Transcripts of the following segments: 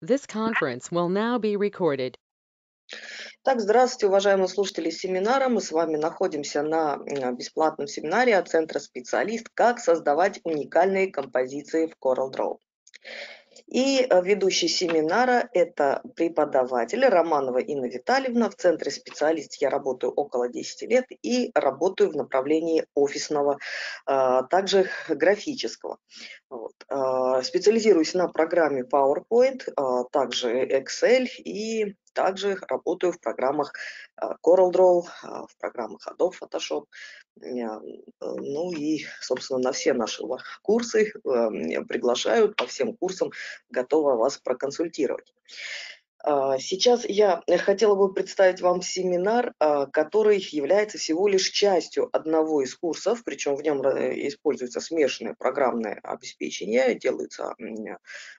This conference will now be recorded. Так, здравствуйте, уважаемые слушатели семинара. Мы с вами находимся на бесплатном семинаре от Центра «Специалист. Как создавать уникальные композиции в CorelDRAW». И э, ведущий семинара– это преподаватель Романова Инна Витальевна. В Центре «Специалист» я работаю около 10 лет и работаю в направлении офисного, а также графического. Вот. а, Специализируюсь на программе PowerPoint, также Excel и также работаю в программах а, CorelDRAW, а, в программах Adobe Photoshop. Э, Ну и, собственно, на все наши курсы э, приглашают, по всем курсам готова вас проконсультировать. А, Сейчас я хотела бы представить вам семинар, а, который является всего лишь частью одного из курсов, причем в нем э, используется смешанное программное обеспечение, делаются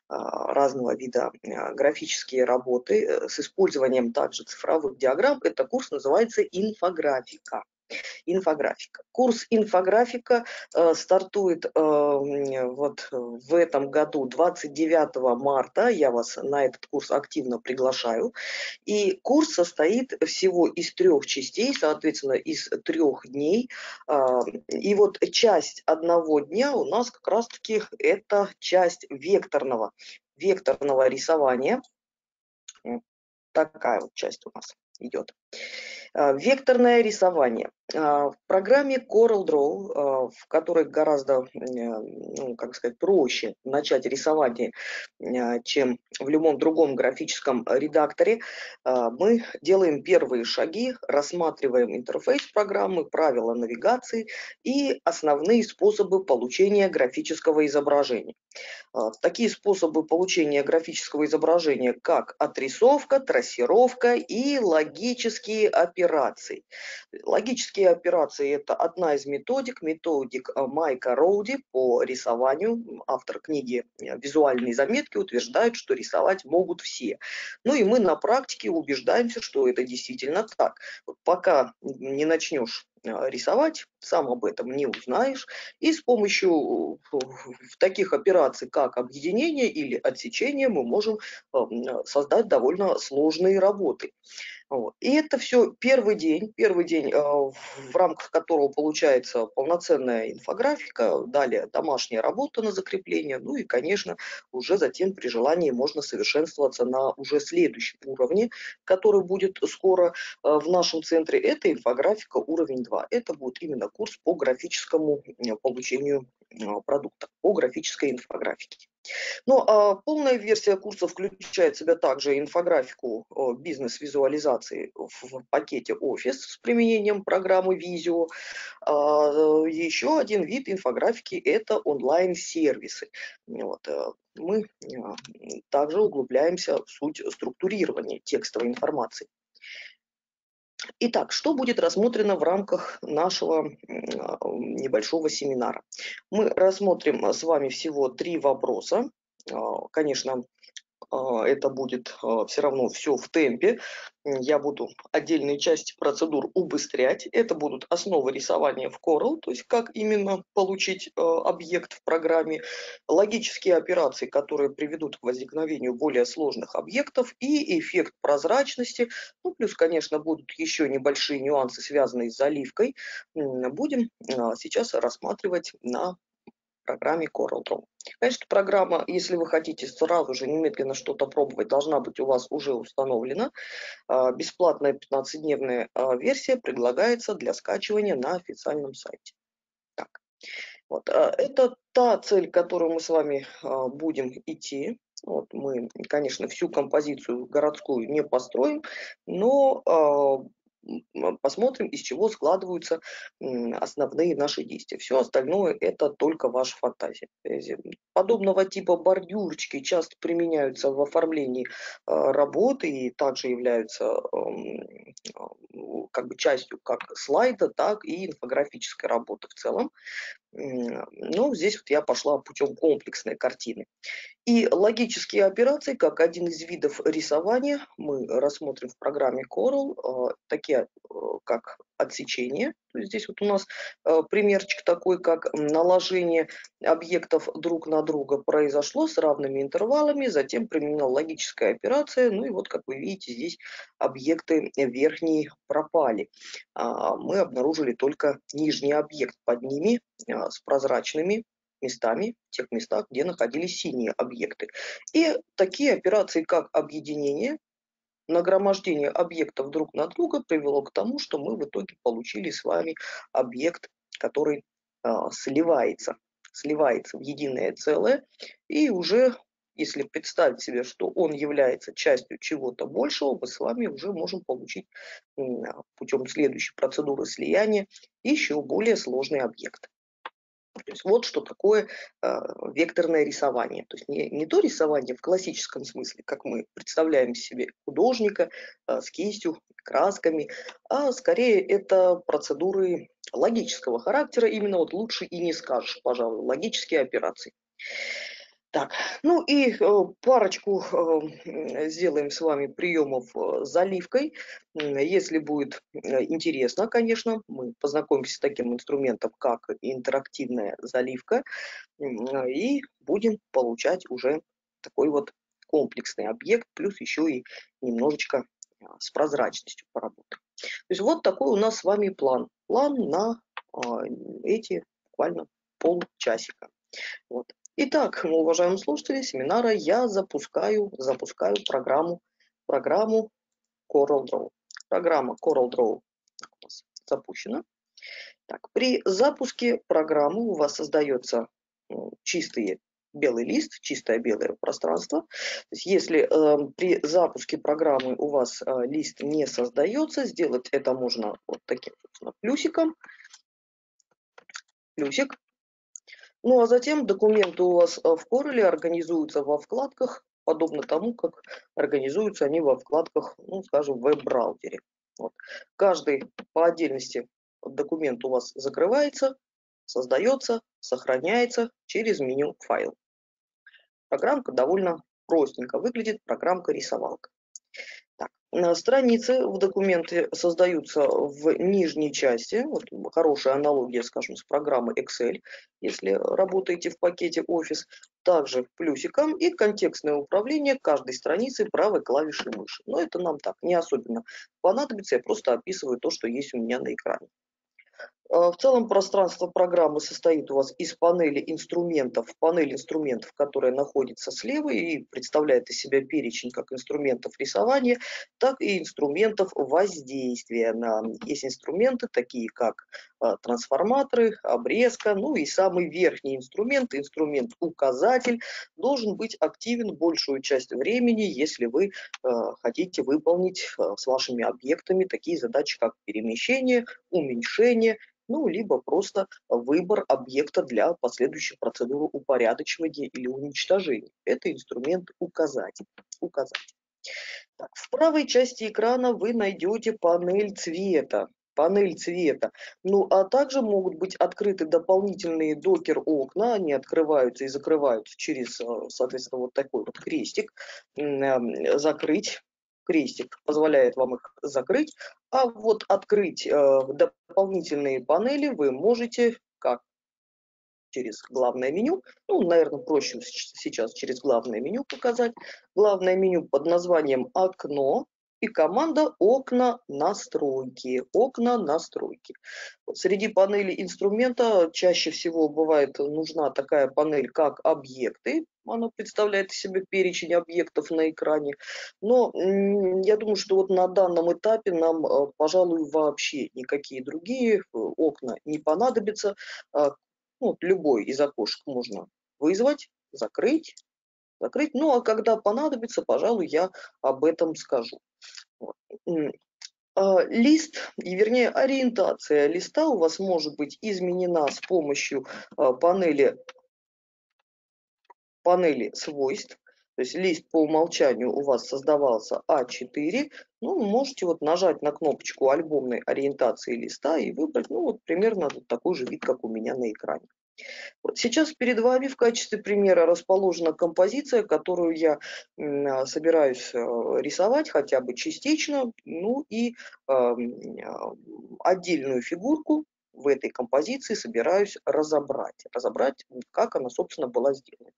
а, разного вида графические работы э, с использованием также цифровых диаграмм. Это курс называется «Инфографика». Инфографика. Курс инфографика э, стартует э, вот в этом году 29 марта. Я вас на этот курс активно приглашаю. И курс состоит всего из трех частей, соответственно, из трех дней. А, И вот часть одного дня у нас как раз-таки это часть векторного, векторного рисования. Такая вот часть у нас идет. А, Векторное рисование. А, В программе CorelDRAW, а, в которой гораздо, ну, как сказать, проще начать рисование, а, чем в любом другом графическом редакторе, мы делаем первые шаги, рассматриваем интерфейс программы, правила навигации и основные способы получения графического изображения. Такие способы получения графического изображения, как отрисовка, трассировка и логические операции. Логические операции– это одна из методик, методик а, Майка Роуди по рисованию. Автор книги э, «Визуальные заметки» утверждает, что рисовать могут все. Ну и мы на практике убеждаемся, что это действительно так. Пока не начнешь а, рисовать, сам об этом не узнаешь. И с помощью э, таких операций, как объединение или отсечение, мы можем создать довольно сложные работы. Вот. И это все первый день, первый день, а, в рамках которого получается полноценная инфографика, далее домашняя работа на закрепление, ну и, конечно, уже затем при желании можно совершенствоваться на уже следующем уровне, который будет скоро а, в нашем центре. Это инфографика уровень 2. Это будет именно курс по графическому получению а, продукта, по графической инфографике. Ну, а полная версия курса включает в себя также инфографику э, бизнес-визуализации в пакете Office с применением программы Visio. А, э, Еще один вид инфографики– это онлайн-сервисы. Вот, э, Мы также углубляемся в суть структурирования текстовой информации. Итак, что будет рассмотрено в рамках нашего а, небольшого семинара? Мы рассмотрим с вами всего три вопроса. А, Конечно, это будет все равно все в темпе. Я буду отдельные части процедур убыстрять. Это будут основы рисования в Corel, то есть как именно получить э, объект в программе, логические операции, которые приведут к возникновению более сложных объектов и эффект прозрачности. Ну, плюс, конечно, будут еще небольшие нюансы, связанные с заливкой. Будем а, сейчас рассматривать на программе CorelDRAW. Конечно, программа, если вы хотите сразу же немедленно что-то пробовать, должна быть у вас уже установлена. А, Бесплатная 15-дневная а, версия предлагается для скачивания на официальном сайте. Так, вот, а, это та цель, к которой мы с вами будем идти. Вот мы, конечно, всю композицию городскую не построим, но посмотрим, из чего складываются основные наши действия. Все остальное это только ваша фантазия. М, Подобного типа бордюрчики часто применяются в оформлении а, работы и также являются а, ну, как бы частью как слайда, так и инфографической работы в целом. Но здесь вот я пошла путем комплексной картины. И логические операции, как один из видов рисования, мы рассмотрим в программе Corel, э, такие э, как есть здесь вот у нас э, примерчик такой, как наложение объектов друг на друга произошло с равными интервалами, затем применена логическая операция, ну и вот, как вы видите, здесь объекты верхние пропали. А, мы обнаружили только нижний объект под ними а, с прозрачными местами, в тех местах, где находились синие объекты. И такие операции, как объединение, нагромождение объектов друг на друга привело к тому, что мы в итоге получили с вами объект, который э, сливается, сливается в единое целое, и уже если представить себе, что он является частью чего-то большего, мы с вами уже можем получить путем следующей процедуры слияния еще более сложный объект. То есть вот что такое э, векторное рисование. То есть не, не то рисование в классическом смысле, как мы представляем себе художника э, с кистью, красками, а скорее это процедуры логического характера, именно вот лучше и не скажешь, пожалуй, логические операции. Так, ну и э, парочку э, сделаем с вами приемов э, заливкой. Если будет интересно, конечно, мы познакомимся с таким инструментом, как интерактивная заливка, и будем получать уже такой вот комплексный объект, плюс еще и немножечко с прозрачностью поработаем. То есть вот такой у нас с вами план. План на эти буквально полчасика. Вот. Итак, уважаемые слушатели семинара, я запускаю, запускаю программу, программу CorelDRAW. Программа CorelDRAW запущена. Так, при запуске программы у вас создается чистый белый лист, чистое белое пространство. Если э, при запуске программы у вас э, лист не создается, сделать это можно вот таким плюсиком. Плюсик. Ну а затем документы у вас э, в Corel организуются во вкладках, подобно тому, как организуются они во вкладках, ну, скажем, в веб-браузере. Вот. Каждый по отдельности документ у вас закрывается, создается, сохраняется через меню «Файл». Программка довольно простенько выглядит, программка рисовалка. Так, страницы в документе создаются в нижней части. Вот хорошая аналогия, скажем, с программой Excel, если работаете в пакете Office. Также плюсиком и контекстное управление каждой страницы правой клавишей мыши. Но это нам так не особенно понадобится, я просто описываю то, что есть у меня на экране. А, в целом пространство программы состоит у вас из панели инструментов, панель инструментов, которая находится слева и представляет из себя перечень как инструментов рисования, так и инструментов воздействия. Есть инструменты, такие как а, трансформаторы, обрезка, ну и самый верхний инструмент, инструмент указатель, должен быть активен большую часть времени, если вы э, хотите выполнить э, с вашими объектами такие задачи, как перемещение, уменьшение, ну, либо просто выбор объекта для последующей процедуры упорядочивания или уничтожения. Это инструмент указатель. указатель. Так, в правой части экрана вы найдете панель цвета панель цвета. Ну, а также могут быть открыты дополнительные докер-окна, они открываются и закрываются через, э, соответственно, вот такой вот крестик. Эм, закрыть крестик позволяет вам их закрыть, а вот открыть э, дополнительные панели вы можете как через главное меню. Ну, наверное, проще сейчас через главное меню показать. Главное меню под названием «Окно» и команда «Окна настройки». «Окна настройки». Среди панелей инструмента чаще всего бывает нужна такая панель, как «Объекты». Она представляет из себя перечень объектов на экране. Но я думаю, что вот на данном этапе нам, э, пожалуй, вообще никакие другие э, окна не понадобятся. А, ну, любой из окошек можно вызвать, закрыть, закрыть. Ну, а когда понадобится, пожалуй, я об этом скажу. А, лист, и вернее ориентация листа у вас может быть изменена с помощью а, панели, панели свойств. То есть лист по умолчанию у вас создавался А4. Ну, можете вот нажать на кнопочку альбомной ориентации листа и выбрать, ну, вот примерно такой же вид, как у меня на экране. Вот сейчас перед вами в качестве примера расположена композиция, которую я а, собираюсь э, рисовать хотя бы частично, ну и а, отдельную фигурку в этой композиции собираюсь разобрать, разобрать, как она, собственно, была сделана.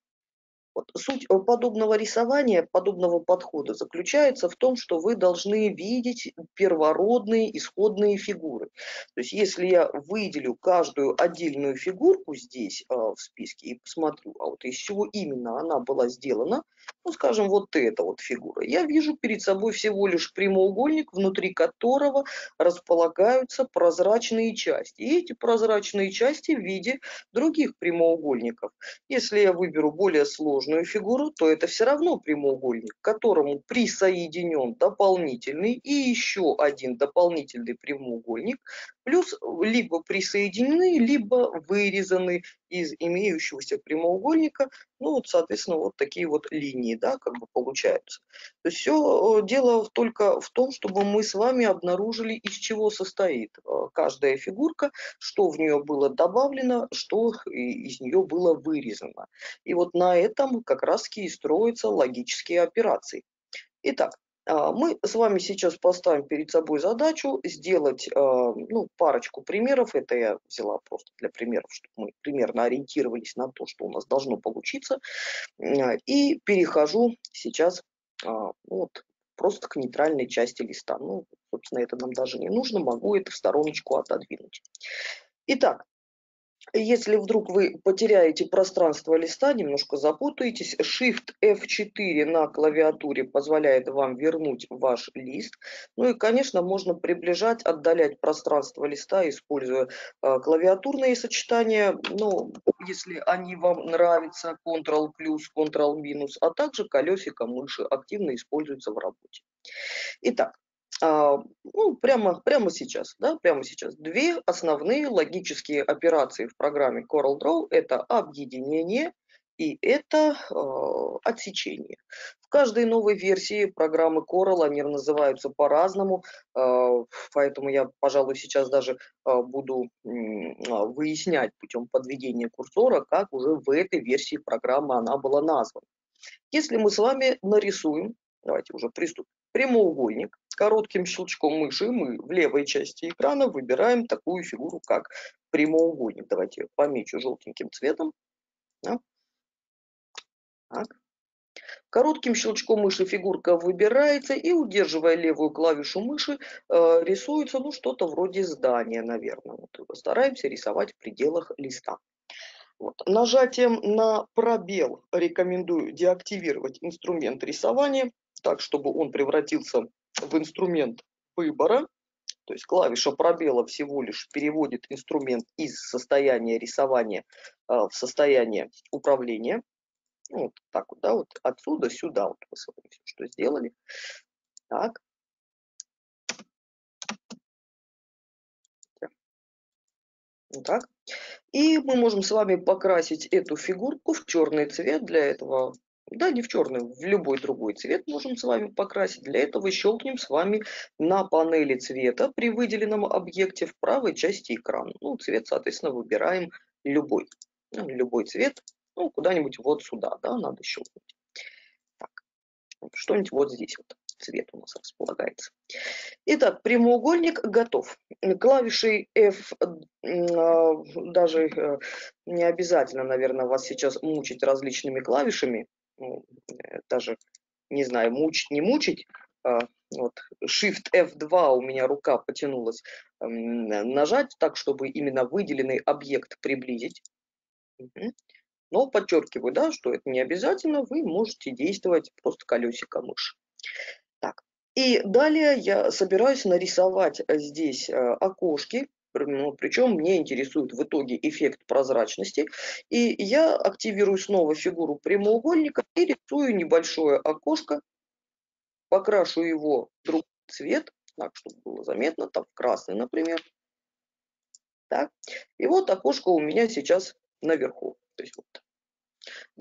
Вот суть э, подобного рисования, подобного подхода заключается в том, что вы должны видеть первородные исходные фигуры. То есть если я выделю каждую отдельную фигурку здесь э, в списке и посмотрю, а вот из чего именно она была сделана, ну, скажем, вот эта вот фигура, я вижу перед собой всего лишь прямоугольник, внутри которого располагаются прозрачные части. И эти прозрачные части в виде других прямоугольников. Если я выберу более сложную фигуру, то это все равно прямоугольник, к которому присоединен дополнительный и еще один дополнительный прямоугольник, плюс либо присоединены, либо вырезаны из имеющегося прямоугольника, ну вот, соответственно, вот такие вот линии, да, как бы получаются. То есть все э, дело только в том, чтобы мы с вами обнаружили, из чего состоит э, каждая фигурка, что в нее было добавлено, что из нее было вырезано. И вот на этом как раз и строятся логические операции. Итак, мы с вами сейчас поставим перед собой задачу сделать а, ну, парочку примеров. Это я взяла просто для примеров, чтобы мы примерно ориентировались на то, что у нас должно получиться. А, и перехожу сейчас вот, просто к нейтральной части листа. Ну, собственно, это нам даже не нужно, могу это в стороночку отодвинуть. Итак, если вдруг вы потеряете пространство листа, немножко запутаетесь, Shift F4 на клавиатуре позволяет вам вернуть ваш лист. Ну и, конечно, можно приближать, отдалять пространство листа, используя э, клавиатурные сочетания, ну, если они вам нравятся, Ctrl Ctrl а также колесико мыши активно используются в работе. Итак, ну, прямо, прямо сейчас, да, прямо сейчас. Две основные логические операции в программе CorelDRAW – это объединение и это э, отсечение. В каждой новой версии программы Coral они называются по-разному, э, поэтому я, пожалуй, сейчас даже э, буду э, выяснять путем подведения курсора, как уже в этой версии программы она была названа. Если мы с вами нарисуем, давайте уже приступим, прямоугольник, коротким щелчком мыши мы в левой части экрана выбираем такую фигуру, как прямоугольник. Давайте помечу желтеньким цветом. Да. Так. Коротким щелчком мыши фигурка выбирается и, удерживая левую клавишу мыши, э, рисуется ну, что-то вроде здания, наверное. Вот, стараемся рисовать в пределах листа. Вот. Нажатием на пробел рекомендую деактивировать инструмент рисования, так, чтобы он превратился в инструмент выбора, то есть клавиша пробела всего лишь переводит инструмент из состояния рисования э, в состояние управления. Ну, вот так вот, да, вот отсюда сюда вот мы что сделали. Так. Вот так. И мы можем с вами покрасить эту фигурку в черный цвет. Для этого да, не в черный, в любой другой цвет можем с вами покрасить. Для этого щелкнем с вами на панели цвета при выделенном объекте в правой части экрана. Ну, цвет, соответственно, выбираем любой. Ну, любой цвет, ну, куда-нибудь вот сюда, да, надо щелкнуть. Так, что-нибудь вот здесь вот цвет у нас располагается. Итак, прямоугольник готов. Клавишей F а, даже э, не обязательно, наверное, вас сейчас мучить различными клавишами ну, э, даже, не знаю, мучить, не мучить, а, вот, Shift F2 у меня рука потянулась, нажать так, чтобы именно выделенный объект приблизить. Но подчеркиваю, да, что это не обязательно, вы можете действовать просто колесико мыши. Так, и далее я собираюсь нарисовать здесь э, окошки, ну, причем мне интересует в итоге эффект прозрачности. И я активирую снова фигуру прямоугольника и рисую небольшое окошко, покрашу его в другой цвет, так, чтобы было заметно, там красный, например. Так. И вот окошко у меня сейчас наверху. То есть вот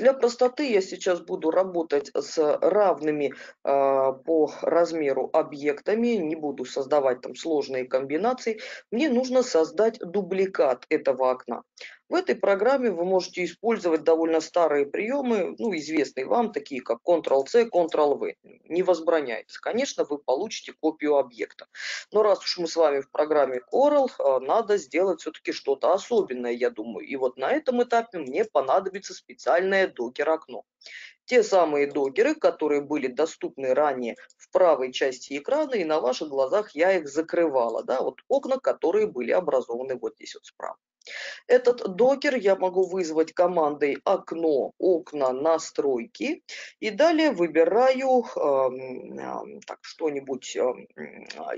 для простоты я сейчас буду работать с равными э, по размеру объектами, не буду создавать там сложные комбинации. Мне нужно создать дубликат этого окна. В этой программе вы можете использовать довольно старые приемы, ну, известные вам, такие как Ctrl-C, Ctrl-V. Не возбраняется. Конечно, вы получите копию объекта. Но раз уж мы с вами в программе Coral, э, надо сделать все-таки что-то особенное, я думаю. И вот на этом этапе мне понадобится специальное докер-окно. Те самые докеры, которые были доступны ранее в правой части экрана, и на ваших глазах я их закрывала. Да? Вот окна, которые были образованы вот здесь вот справа. Этот докер я могу вызвать командой окно, окна, настройки. И далее выбираю э, так, что-нибудь э,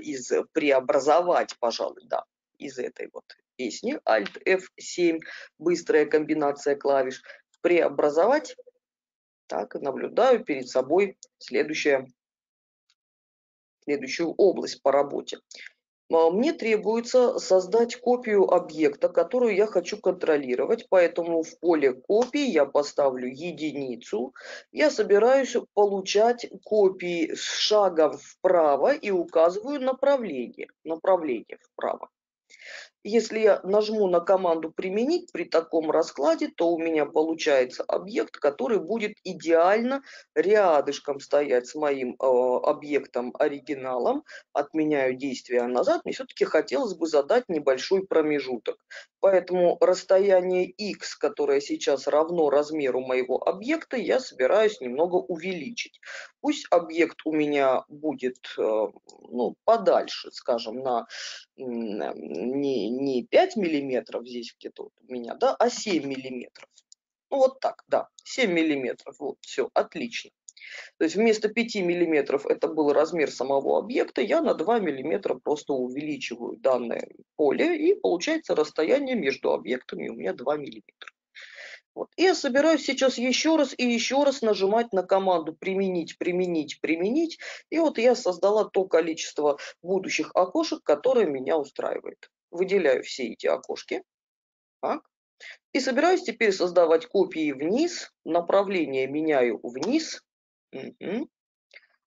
из преобразовать, пожалуй, да, из этой вот песни. Alt F7, быстрая комбинация клавиш. Преобразовать. Так, наблюдаю перед собой следующее, следующую область по работе. А, мне требуется создать копию объекта, которую я хочу контролировать, поэтому в поле копии я поставлю единицу. Я собираюсь получать копии с шагом вправо и указываю направление, направление вправо. Если я нажму на команду «Применить» при таком раскладе, то у меня получается объект, который будет идеально рядышком стоять с моим э, объектом оригиналом. Отменяю действие назад. Мне все-таки хотелось бы задать небольшой промежуток. Поэтому расстояние x, которое сейчас равно размеру моего объекта, я собираюсь немного увеличить. Пусть объект у меня будет э, ну, подальше, скажем, на не, не 5 миллиметров здесь где-то вот у меня, да, а 7 миллиметров. Ну вот так, да, 7 миллиметров, вот, все, отлично. То есть вместо 5 миллиметров это был размер самого объекта, я на 2 миллиметра просто увеличиваю данное поле, и получается расстояние между объектами у меня 2 миллиметра. Вот. И я собираюсь сейчас еще раз и еще раз нажимать на команду «применить», «применить», «применить». И вот я создала то количество будущих окошек, которое меня устраивает. Выделяю все эти окошки. Так. И собираюсь теперь создавать копии вниз. Направление меняю вниз. Угу.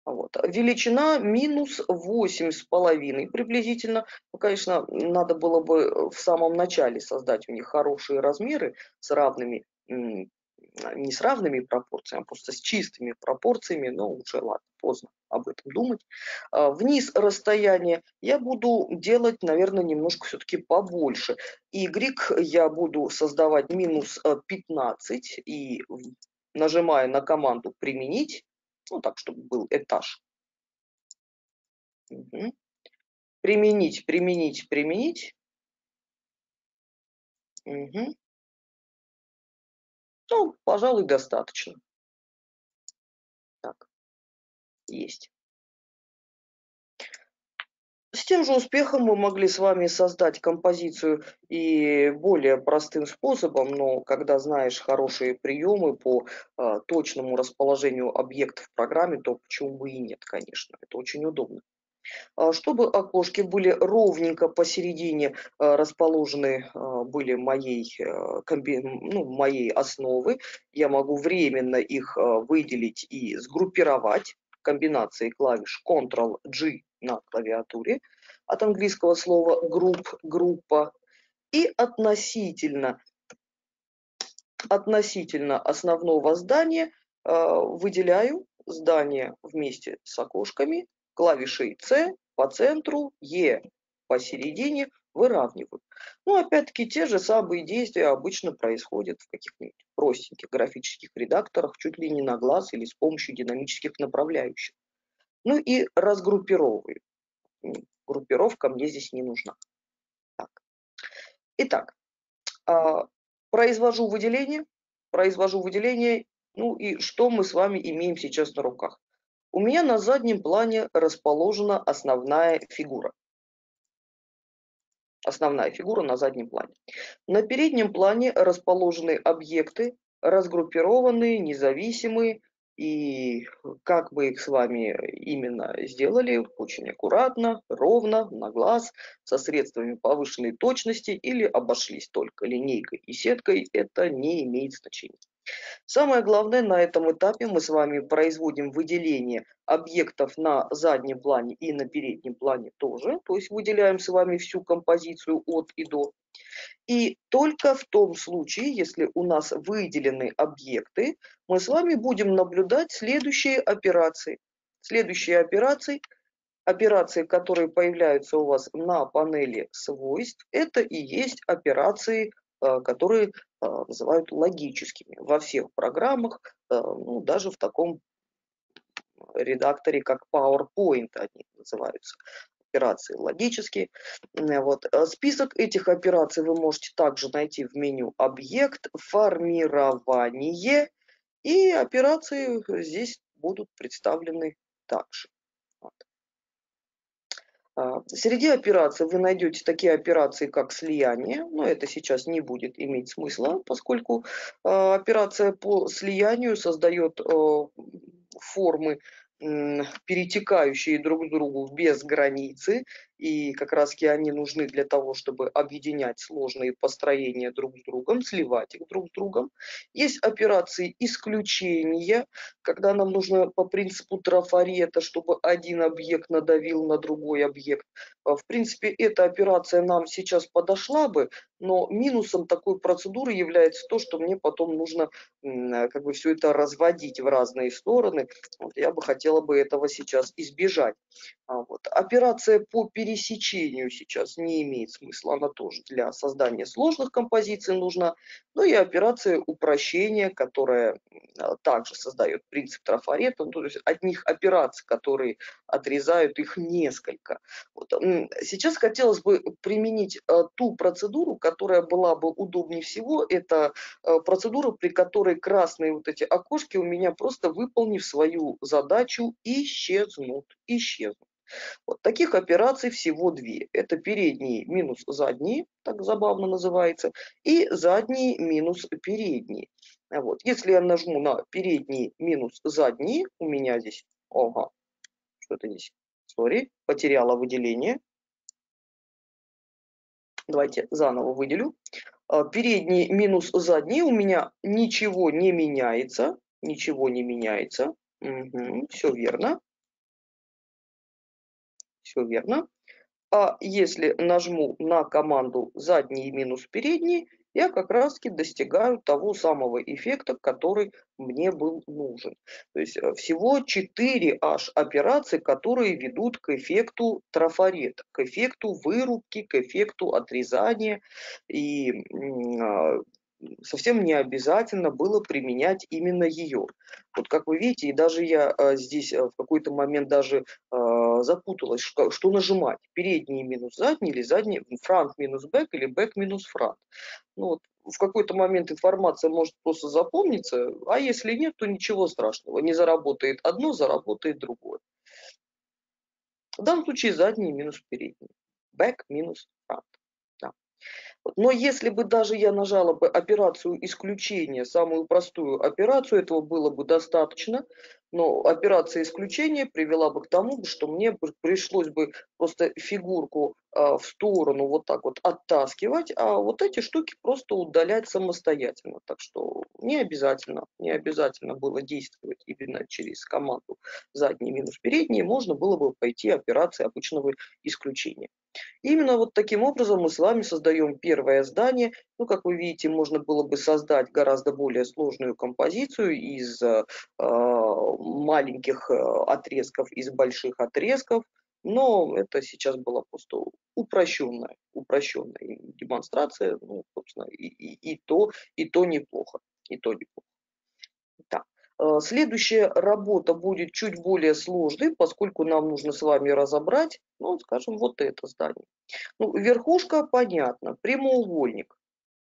Вот. Величина минус восемь с половиной приблизительно. Ну, конечно, надо было бы в самом начале создать у них хорошие размеры с равными не с равными пропорциями, а просто с чистыми пропорциями, но уже ладно, поздно об этом думать. А, вниз расстояние я буду делать, наверное, немножко все-таки побольше. Y я буду создавать минус 15 э, и нажимая на команду «Применить», ну так, чтобы был этаж. Угу. Применить, применить, применить. Угу. Ну, пожалуй, достаточно. Так, есть. С тем же успехом мы могли с вами создать композицию и более простым способом, но когда знаешь хорошие приемы по э, точному расположению объектов в программе, то почему бы и нет, конечно, это очень удобно. А, чтобы окошки были ровненько посередине а, расположены а, были моей, ну, моей основы, я могу временно их выделить и сгруппировать комбинацией клавиш Ctrl-G на клавиатуре от английского слова групп, группа и относительно, относительно основного здания выделяю здание вместе с окошками клавишей C по центру, E посередине выравнивают. Ну, опять-таки, те же самые действия обычно происходят в каких-нибудь простеньких графических редакторах, чуть ли не на глаз или с помощью динамических направляющих. Ну и разгруппировываю. Группировка мне здесь не нужна. Так. Итак, а, произвожу выделение, произвожу выделение, ну и что мы с вами имеем сейчас на руках? У меня на заднем плане расположена основная фигура. Основная фигура на заднем плане. На переднем плане расположены объекты, разгруппированные, независимые. И как мы их с вами именно сделали, очень аккуратно, ровно, на глаз, со средствами повышенной точности или обошлись только линейкой и сеткой, это не имеет значения. Самое главное, на этом этапе мы с вами производим выделение объектов на заднем плане и на переднем плане тоже. То есть выделяем с вами всю композицию от и до. И только в том случае, если у нас выделены объекты, мы с вами будем наблюдать следующие операции. Следующие операции, операции, которые появляются у вас на панели свойств, это и есть операции, э, которые называют логическими. Во всех программах, э, ну, даже в таком редакторе, как PowerPoint они называются операции логические. Вот. Список этих операций вы можете также найти в меню «Объект», «Формирование», и операции здесь будут представлены также. А, среди операций вы найдете такие операции, как слияние, но это сейчас не будет иметь смысла, поскольку а, операция по слиянию создает формы перетекающие друг к другу без границы, и как раз они нужны для того, чтобы объединять сложные построения друг с другом, сливать их друг с другом. Есть операции исключения, когда нам нужно по принципу трафарета, чтобы один объект надавил на другой объект. А, в принципе, эта операция нам сейчас подошла бы, но минусом такой процедуры является то, что мне потом нужно как бы все это разводить в разные стороны. Вот я бы хотела бы этого сейчас избежать. А вот. Операция по пересечению сейчас не имеет смысла, она тоже для создания сложных композиций нужна. Ну и операция упрощения, которая а, также создает принцип трафарета, ну, то есть одних операций, которые отрезают их несколько. Вот. Сейчас хотелось бы применить а, ту процедуру, которая была бы удобнее всего. Это процедура, при которой красные вот эти окошки у меня просто выполнив свою задачу исчезнут, исчезнут. Вот таких операций всего две. Это передние минус задние, так забавно называется, и задние минус передние. Вот. Если я нажму на передние минус задние, у меня здесь, ага, что-то здесь, сори, потеряла выделение. Давайте заново выделю. А, передние минус задние у меня ничего не меняется, ничего не меняется. Угу, все верно все верно. А если нажму на команду задний минус передний, я как раз таки достигаю того самого эффекта, который мне был нужен. То есть э, всего 4 аж операции, которые ведут к эффекту трафарета, к эффекту вырубки, к эффекту отрезания. И а, совсем не обязательно было применять именно ее. Вот как вы видите, и даже я а, здесь а, в какой-то момент даже а, запуталась, что, что нажимать, передний минус задний или задний, франт минус бэк или бэк минус франт. Ну, вот, в какой-то момент информация может просто запомниться, а если нет, то ничего страшного. Не заработает одно, заработает другое. В данном случае задний минус передний. Back минус франт. Но если бы даже я нажала бы операцию исключения, самую простую операцию, этого было бы достаточно, но операция исключения привела бы к тому, что мне пришлось бы просто фигурку а, в сторону вот так вот оттаскивать, а вот эти штуки просто удалять самостоятельно. Так что не обязательно, не обязательно было действовать именно через команду задний минус передний, можно было бы пойти операции обычного исключения. Именно вот таким образом мы с вами создаем первое здание. Ну, как вы видите, можно было бы создать гораздо более сложную композицию из э, маленьких э, отрезков, из больших отрезков. Но это сейчас была просто упрощенная, упрощенная демонстрация. Ну, собственно, и, и, и, то, и то неплохо. И то неплохо. Так. Э, следующая работа будет чуть более сложной, поскольку нам нужно с вами разобрать, ну, скажем, вот это здание. Ну, верхушка, понятно, прямоугольник.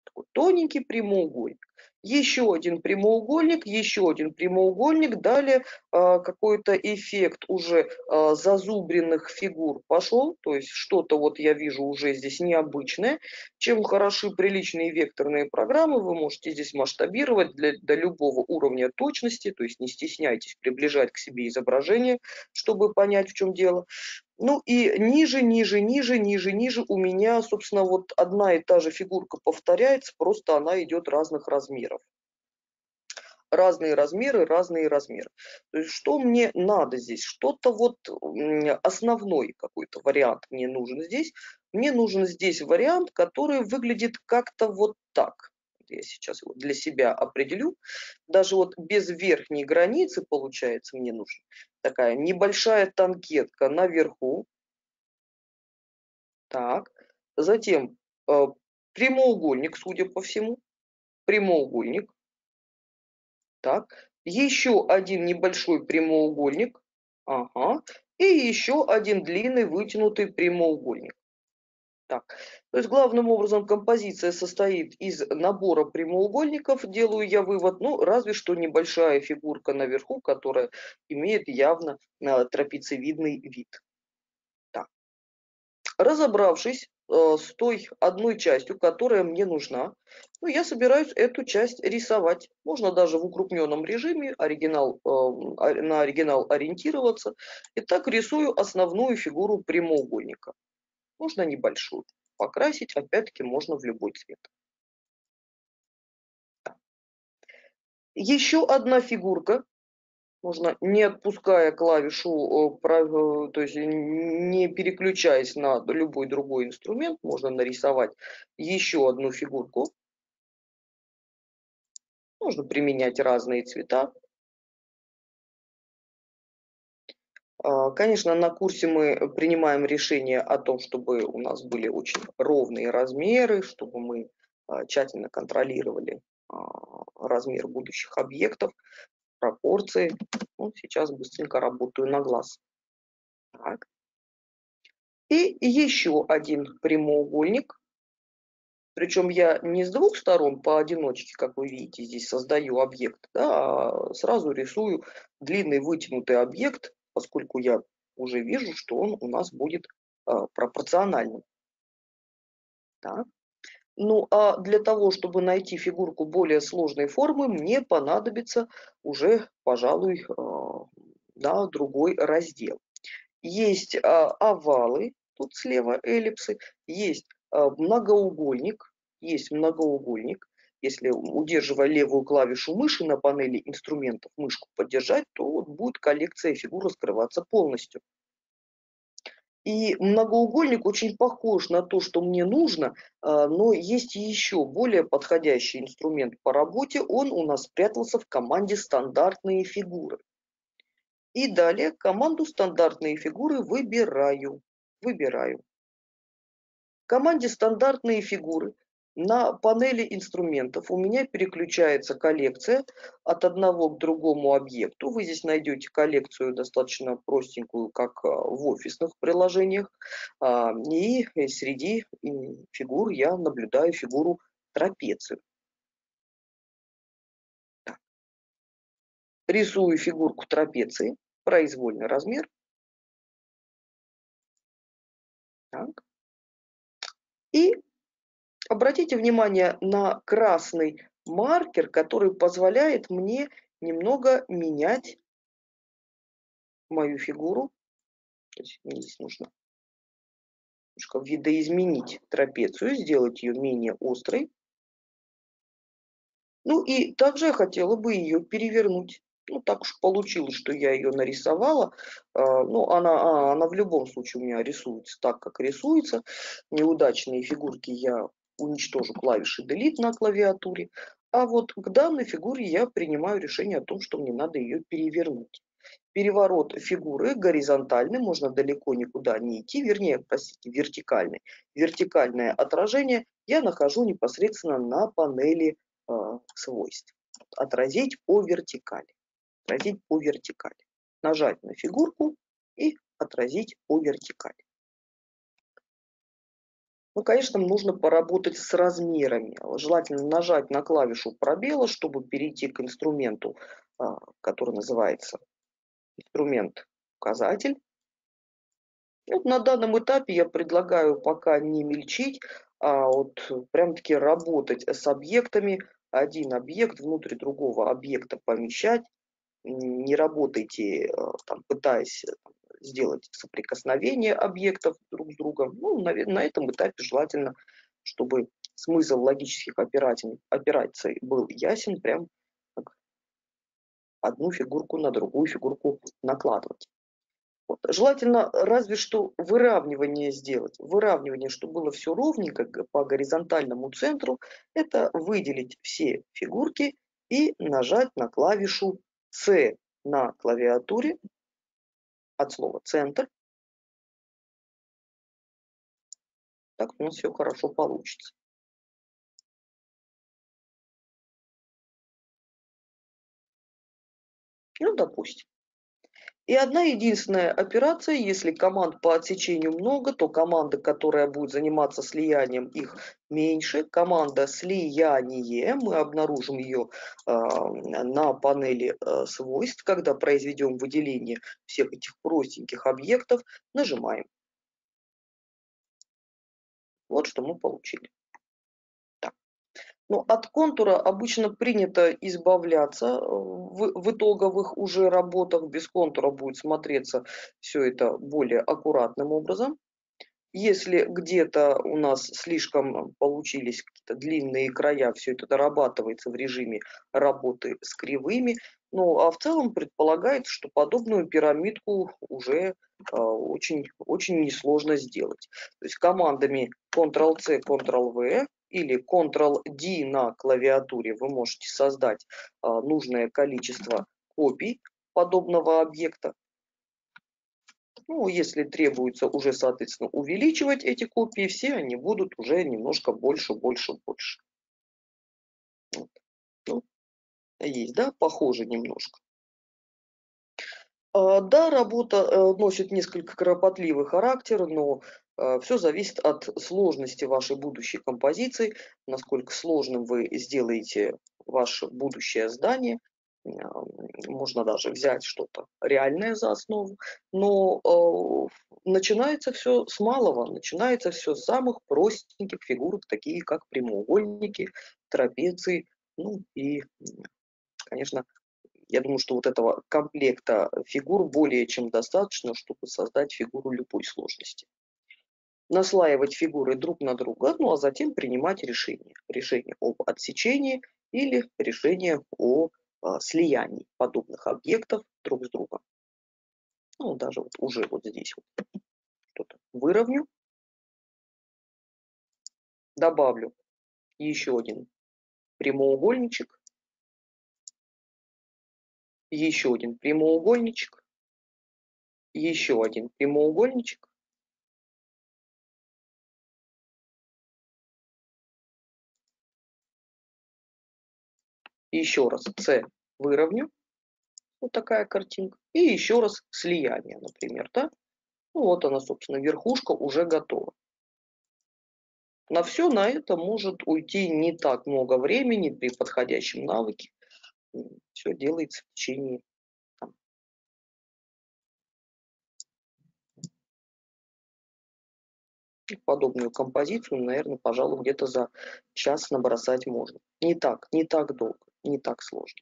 Такой тоненький прямоугольник еще один прямоугольник, еще один прямоугольник, далее э, какой-то эффект уже э, зазубренных фигур пошел, то есть что-то вот я вижу уже здесь необычное. Чем хороши приличные векторные программы, вы можете здесь масштабировать для, до любого уровня точности, то есть не стесняйтесь приближать к себе изображение, чтобы понять, в чем дело. Ну и ниже, ниже, ниже, ниже, ниже у меня, собственно, вот одна и та же фигурка повторяется, просто она идет разных размеров. разные размеры, разные размеры. То есть что мне надо здесь? Что-то вот основной какой-то вариант мне нужен здесь. Мне нужен здесь вариант, который выглядит как-то вот так. Я сейчас его для себя определю. Даже вот без верхней границы, получается, мне нужна такая небольшая танкетка наверху. Так, затем э, прямоугольник, судя по всему. Прямоугольник. Так, еще один небольшой прямоугольник. Ага. И еще один длинный вытянутый прямоугольник. Так, то есть главным образом композиция состоит из набора прямоугольников, делаю я вывод, ну разве что небольшая фигурка наверху, которая имеет явно э, трапециевидный вид. Так. Разобравшись э, с той одной частью, которая мне нужна, ну, я собираюсь эту часть рисовать. Можно даже в укрупненном режиме оригинал, э, на оригинал ориентироваться. Итак, рисую основную фигуру прямоугольника. Можно небольшую. Покрасить, опять-таки, можно в любой цвет. Еще одна фигурка. Можно, не отпуская клавишу, э, э, то есть не переключаясь на любой другой инструмент, можно нарисовать еще одну фигурку. Можно применять разные цвета. Конечно, на курсе мы принимаем решение о том, чтобы у нас были очень ровные размеры, чтобы мы а, тщательно контролировали а, размер будущих объектов, пропорции. Ну, сейчас быстренько работаю на глаз. Так. И еще один прямоугольник. Причем я не с двух сторон поодиночке, как вы видите, здесь создаю объект, да, а сразу рисую длинный вытянутый объект поскольку я уже вижу, что он у нас будет а, пропорциональным. Так. Ну а для того, чтобы найти фигурку более сложной формы, мне понадобится уже, пожалуй, да, другой раздел. Есть а, овалы, тут слева эллипсы, есть многоугольник, есть многоугольник, если удерживая левую клавишу мыши на панели инструментов, мышку поддержать, то вот будет коллекция фигур раскрываться полностью. И многоугольник очень похож на то, что мне нужно, а, но есть еще более подходящий инструмент по работе. Он у нас спрятался в команде «Стандартные фигуры». И далее команду «Стандартные фигуры» выбираю. Выбираю. В команде «Стандартные фигуры» На панели инструментов у меня переключается коллекция от одного к другому объекту. Вы здесь найдете коллекцию достаточно простенькую, как а, в офисных приложениях. А, и среди фигур я наблюдаю фигуру трапецию. Рисую фигурку трапеции, произвольный размер. Так. И Обратите внимание на красный маркер, который позволяет мне немного менять мою фигуру. То есть мне здесь нужно немножко видоизменить трапецию, сделать ее менее острой. Ну и также я хотела бы ее перевернуть. Ну, так уж получилось, что я ее нарисовала. А, ну, она, а, она в любом случае у меня рисуется так, как рисуется. Неудачные фигурки я уничтожу клавиши Delete на клавиатуре, а вот к данной фигуре я принимаю решение о том, что мне надо ее перевернуть. Переворот фигуры горизонтальный, можно далеко никуда не идти, вернее, простите, вертикальный. Вертикальное отражение я нахожу непосредственно на панели э, свойств. Отразить по вертикали. Отразить по вертикали. Нажать на фигурку и отразить по вертикали. Ну, конечно, нужно поработать с размерами. Желательно нажать на клавишу пробела, чтобы перейти к инструменту, а, который называется инструмент указатель. Вот на данном этапе я предлагаю пока не мельчить, а вот прям-таки работать с объектами, один объект внутрь другого объекта помещать. Не работайте, э, там, пытаясь сделать соприкосновение объектов друг с другом. Ну, на, на этом этапе желательно, чтобы смысл логических операций, операций был ясен, прям как одну фигурку на другую фигурку накладывать. Вот. Желательно разве что выравнивание сделать. Выравнивание, чтобы было все ровненько по горизонтальному центру, это выделить все фигурки и нажать на клавишу C на клавиатуре от слова «центр». Так у нас все хорошо получится. Ну, допустим. И одна единственная операция, если команд по отсечению много, то команда, которая будет заниматься слиянием, их меньше. Команда слияние, мы обнаружим ее э, на панели э, свойств, когда произведем выделение всех этих простеньких объектов, нажимаем. Вот что мы получили. Ну, от контура обычно принято избавляться э, в, в итоговых уже работах. Без контура будет смотреться все это более аккуратным образом. Если где-то у нас слишком получились какие-то длинные края, все это дорабатывается в режиме работы с кривыми. Ну, а в целом предполагается, что подобную пирамидку уже э, очень, очень несложно сделать. То есть командами Ctrl-C, Ctrl-V или Ctrl-D на клавиатуре вы можете создать а, нужное количество копий подобного объекта. Ну, если требуется уже, соответственно, увеличивать эти копии, все они будут уже немножко больше, больше, больше. Вот. Ну, есть, да, похоже немножко. А, да, работа э, носит несколько кропотливый характер, но Э, Все зависит от сложности вашей будущей композиции, насколько сложным вы сделаете ваше будущее здание. Можно даже взять что-то реальное за основу, но э, начинается все с малого, начинается все с самых простеньких фигурок, такие как прямоугольники, трапеции, ну и, конечно, я думаю, что вот этого комплекта фигур более чем достаточно, чтобы создать фигуру любой сложности наслаивать фигуры друг на друга, ну а затем принимать решение. Решение об отсечении или решение о а, слиянии подобных объектов друг с другом. Ну, даже вот уже вот здесь вот что-то выровню. Добавлю еще один прямоугольничек. Еще один прямоугольничек. Еще один прямоугольничек. еще раз С выровню, вот такая картинка, и еще раз слияние, например, да? Ну, вот она, собственно, верхушка уже готова. На все на это может уйти не так много времени при подходящем навыке. Все делается в течение там, подобную композицию, наверное, пожалуй, где-то за час набросать можно. Не так, не так долго не так сложно.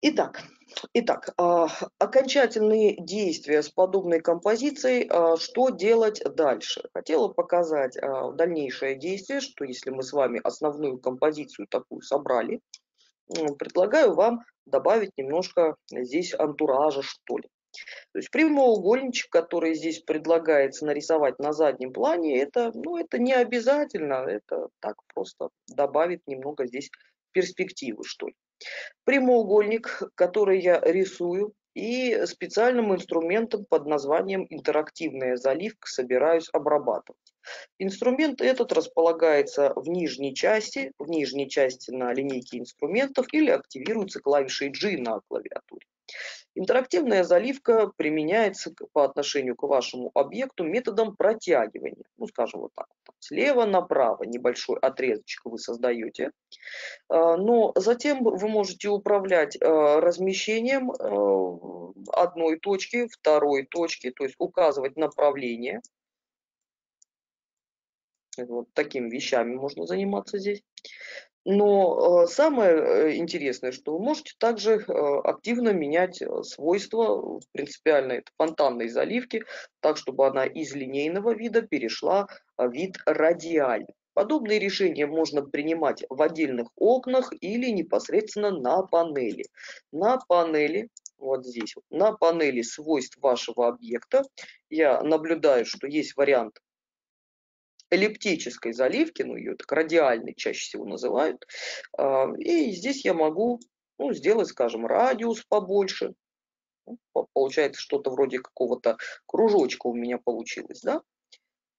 Итак, итак э, окончательные действия с подобной композицией, э, что делать дальше? Хотела показать э, дальнейшее действие, что если мы с вами основную композицию такую собрали, предлагаю вам добавить немножко здесь антуража, что ли. То есть прямоугольничек, который здесь предлагается нарисовать на заднем плане, это, ну, это не обязательно, это так просто добавит немного здесь перспективы, что ли. Прямоугольник, который я рисую, и специальным инструментом под названием интерактивная заливка собираюсь обрабатывать. Инструмент этот располагается в нижней части, в нижней части на линейке инструментов или активируется клавишей G на клавиатуре. Интерактивная заливка применяется по отношению к вашему объекту методом протягивания. Ну, скажем вот так. Слева направо небольшой отрезочек вы создаете. А, но затем вы можете управлять а, размещением а, одной точки, второй точки, то есть указывать направление. Вот такими вещами можно заниматься здесь. Но э, самое э, интересное, что вы можете также э, активно менять свойства, принципиально это фонтанной заливки, так, чтобы она из линейного вида перешла в вид радиальный. Подобные решения можно принимать в отдельных окнах или непосредственно на панели. На панели, вот здесь, на панели свойств вашего объекта я наблюдаю, что есть вариант эллиптической заливки, ну ее так радиальной чаще всего называют. А, и здесь я могу ну, сделать, скажем, радиус побольше. Ну, получается что-то вроде какого-то кружочка у меня получилось, да?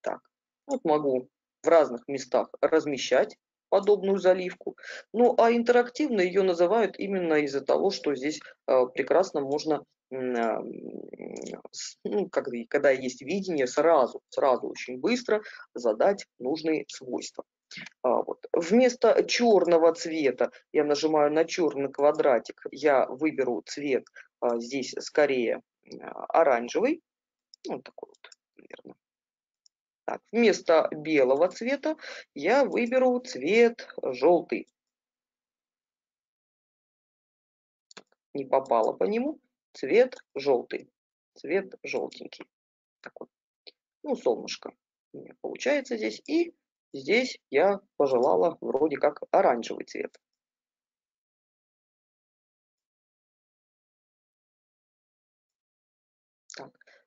Так, вот могу в разных местах размещать подобную заливку. Ну, а интерактивно ее называют именно из-за того, что здесь э, прекрасно можно, э, ну, когда есть видение, сразу, сразу очень быстро задать нужные свойства. А, вот. Вместо черного цвета я нажимаю на черный квадратик, я выберу цвет а, здесь скорее оранжевый, вот такой вот, наверное. Так, вместо белого цвета я выберу цвет желтый. Не попало по нему. Цвет желтый. Цвет желтенький. Такой. Ну, солнышко у меня получается здесь. И здесь я пожелала вроде как оранжевый цвет.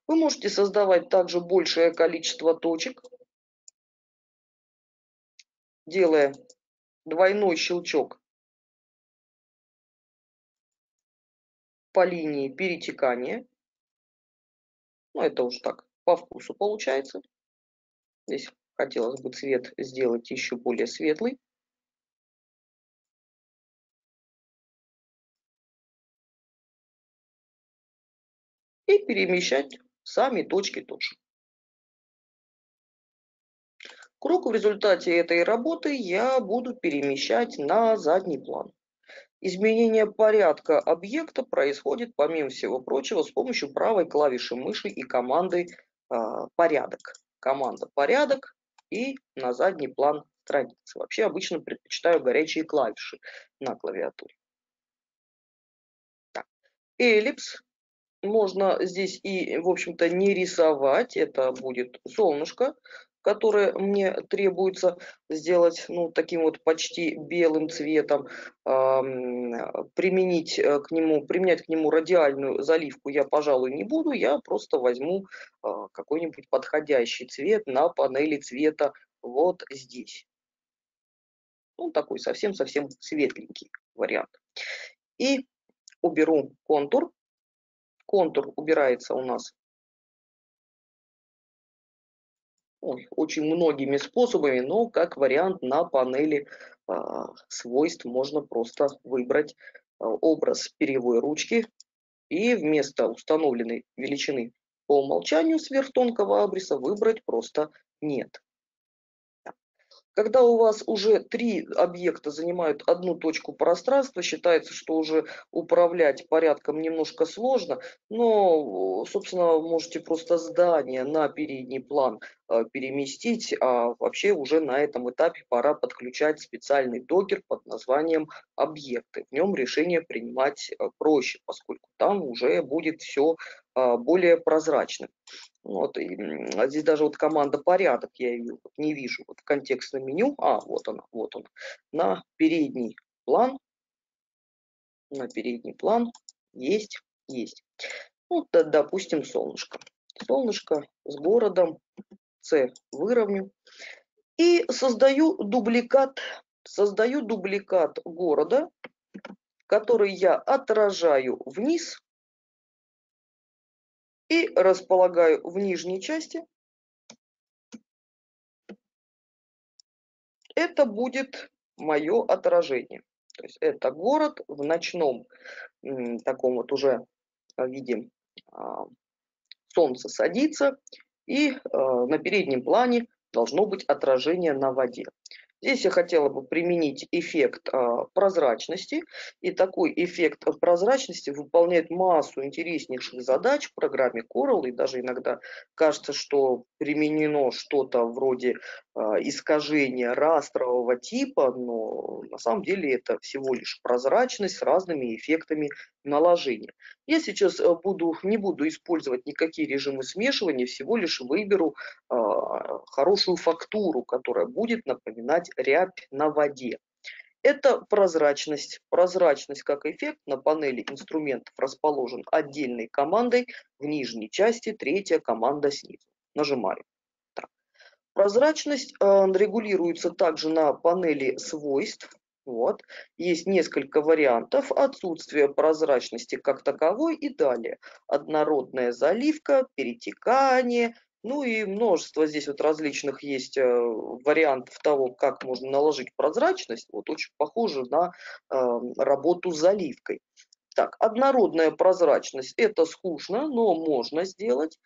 Вы можете создавать также большее количество точек, делая двойной щелчок по линии перетекания. Ну, это уже так по вкусу получается. Здесь хотелось бы цвет сделать еще более светлый. И перемещать сами точки тоже. Круг в результате этой работы я буду перемещать на задний план. Изменение порядка объекта происходит, помимо всего прочего, с помощью правой клавиши мыши и команды э, «Порядок». Команда «Порядок» и на задний план страницы. Вообще обычно предпочитаю горячие клавиши на клавиатуре. Так. Эллипс можно здесь и, в общем-то, не рисовать. Это будет солнышко, которое мне требуется сделать ну, таким вот почти белым цветом. Применить э, к нему, применять к нему радиальную заливку я, пожалуй, не буду. Я просто возьму а, какой-нибудь подходящий цвет на панели цвета вот здесь. Ну, такой совсем-совсем светленький вариант. И уберу контур Контур убирается у нас ой, очень многими способами, но как вариант на панели э, свойств можно просто выбрать э, образ перьевой ручки и вместо установленной величины по умолчанию сверхтонкого абриса выбрать просто нет. Когда у вас уже три объекта занимают одну точку пространства, считается, что уже управлять порядком немножко сложно, но, собственно, можете просто здание на передний план э, переместить, а вообще уже на этом этапе пора подключать специальный докер под названием объекты. В нем решение принимать э, проще, поскольку там уже будет все более прозрачным. Вот, и, а здесь даже вот команда порядок я ее вот не вижу вот в контекстном меню. А, вот она, вот он. На передний план, на передний план есть, есть. Вот, да, допустим, солнышко. Солнышко с городом, С выровню. И создаю дубликат, создаю дубликат города, который я отражаю вниз и располагаю в нижней части. Это будет мое отражение. То есть это город в ночном таком вот уже виде а, солнце садится, и а, на переднем плане должно быть отражение на воде. Здесь я хотела бы применить эффект а, прозрачности. И такой эффект прозрачности выполняет массу интереснейших задач в программе Coral. И даже иногда кажется, что применено что-то вроде а, искажения растрового типа, но на самом деле это всего лишь прозрачность с разными эффектами наложения. Я сейчас э, буду, не буду использовать никакие режимы смешивания, всего лишь выберу э, хорошую фактуру, которая будет напоминать рябь на воде. Это прозрачность. Прозрачность как эффект на панели инструментов расположен отдельной командой в нижней части, третья команда снизу. Нажимаю. Так. Прозрачность э, регулируется также на панели свойств. Вот. Есть несколько вариантов отсутствия прозрачности как таковой и далее. Однородная заливка, перетекание, ну и множество здесь вот различных есть э, вариантов того, как можно наложить прозрачность. Вот очень похоже на э, работу с заливкой. Так, однородная прозрачность – это скучно, но можно сделать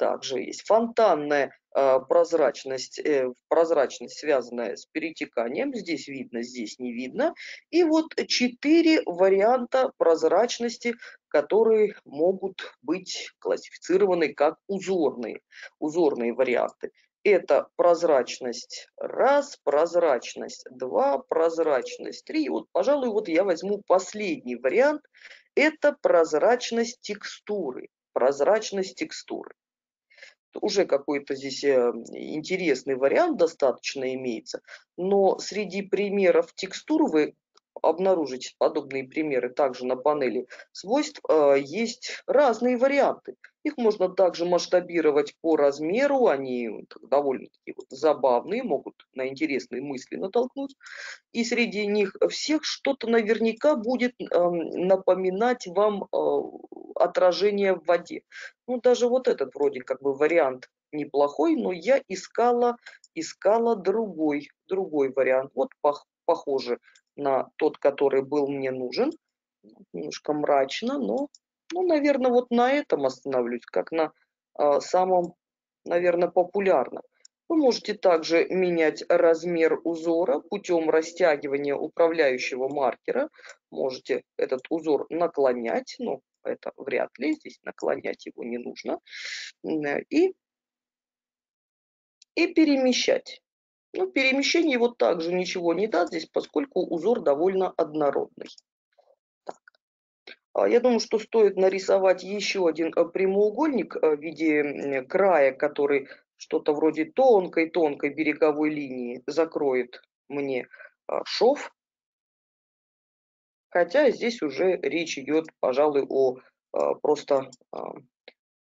также есть фонтанная э, прозрачность, э, прозрачность, связанная с перетеканием. Здесь видно, здесь не видно. И вот четыре варианта прозрачности, которые могут быть классифицированы как узорные, узорные варианты. Это прозрачность раз, прозрачность два, прозрачность три. Вот, пожалуй, вот я возьму последний вариант. Это прозрачность текстуры. Прозрачность текстуры уже какой-то здесь э, интересный вариант достаточно имеется, но среди примеров текстур вы обнаружите подобные примеры также на панели свойств, э, есть разные варианты. Их можно также масштабировать по размеру, они довольно-таки вот забавные, могут на интересные мысли натолкнуть. И среди них всех что-то наверняка будет эм, напоминать вам э, отражение в воде. Ну, даже вот этот вроде как бы вариант неплохой, но я искала, искала другой, другой вариант. Вот пох, похоже на тот, который был мне нужен. Немножко мрачно, но, ну, наверное, вот на этом остановлюсь, как на э, самом, наверное, популярном. Вы можете также менять размер узора путем растягивания управляющего маркера. Можете этот узор наклонять, но это вряд ли, здесь наклонять его не нужно. И, и перемещать. Ну, перемещение вот также ничего не даст здесь, поскольку узор довольно однородный. Так. А, я думаю, что стоит нарисовать еще один э, прямоугольник э, в виде края, который что-то вроде тонкой-тонкой береговой линии закроет мне а, шов. Хотя здесь уже речь идет, пожалуй, о а, просто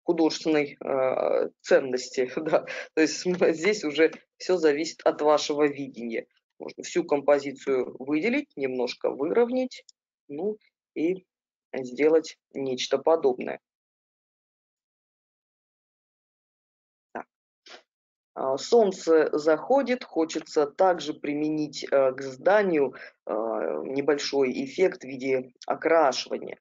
художественной э, ценности. Да. То есть здесь уже все зависит от вашего видения. Можно всю композицию выделить, немножко выровнять, ну и сделать нечто подобное. Солнце заходит, хочется также применить э, к зданию а, небольшой эффект в виде окрашивания.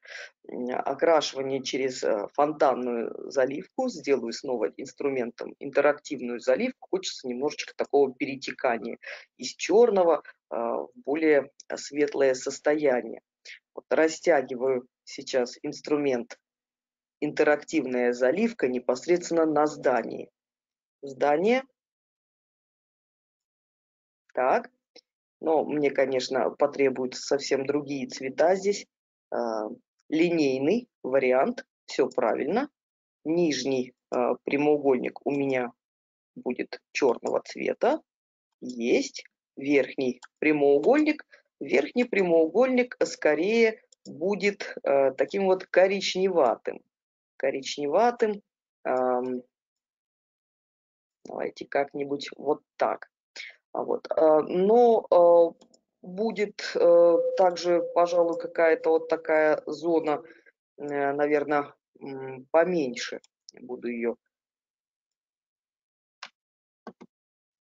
Окрашивание через э, фонтанную заливку. Сделаю снова инструментом интерактивную заливку. Хочется немножечко такого перетекания из черного а, в более светлое состояние. Вот растягиваю сейчас инструмент интерактивная заливка непосредственно на здании здание. Так, но мне, конечно, потребуются совсем другие цвета здесь. А, линейный вариант, все правильно. Нижний а, прямоугольник у меня будет черного цвета. Есть. Верхний прямоугольник. Верхний прямоугольник скорее будет а, таким вот коричневатым. Коричневатым. Давайте как-нибудь вот так. А вот. А, но а, будет э, также, пожалуй, какая-то вот такая зона, э, наверное, поменьше. Буду ее...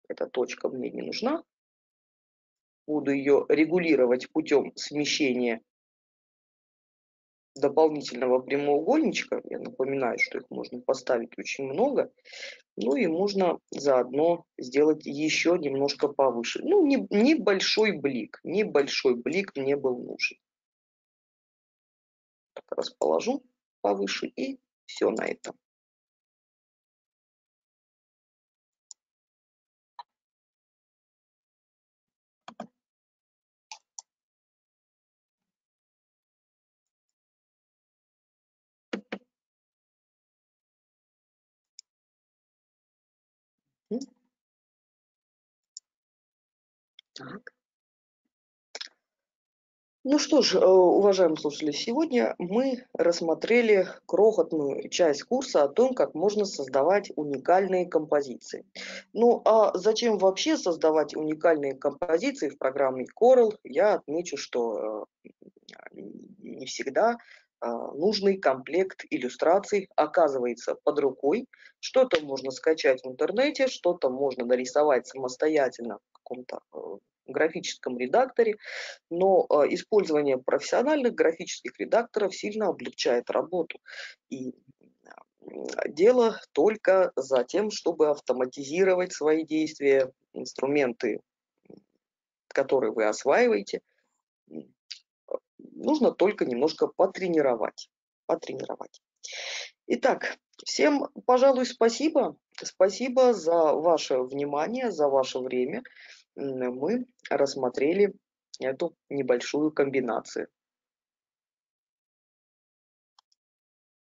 Эта точка мне не нужна. Буду ее регулировать путем смещения дополнительного прямоугольничка. Я напоминаю, что их можно поставить очень много. Ну и можно заодно сделать еще немножко повыше. Ну, не, небольшой блик. Небольшой блик мне был нужен. Так, расположу повыше и все на этом. Так. Ну что ж, э, уважаемые слушатели, сегодня мы рассмотрели крохотную часть курса о том, как можно создавать уникальные композиции. Ну а зачем вообще создавать уникальные композиции в программе Corel, я отмечу, что э, не всегда нужный комплект иллюстраций оказывается под рукой. Что-то можно скачать в интернете, что-то можно нарисовать самостоятельно в каком-то э, графическом редакторе, но э, использование профессиональных графических редакторов сильно облегчает работу. И дело только за тем, чтобы автоматизировать свои действия, инструменты, которые вы осваиваете, нужно только немножко потренировать. потренировать. Итак, всем, пожалуй, спасибо. Спасибо за ваше внимание, за ваше время. Мы рассмотрели эту небольшую комбинацию.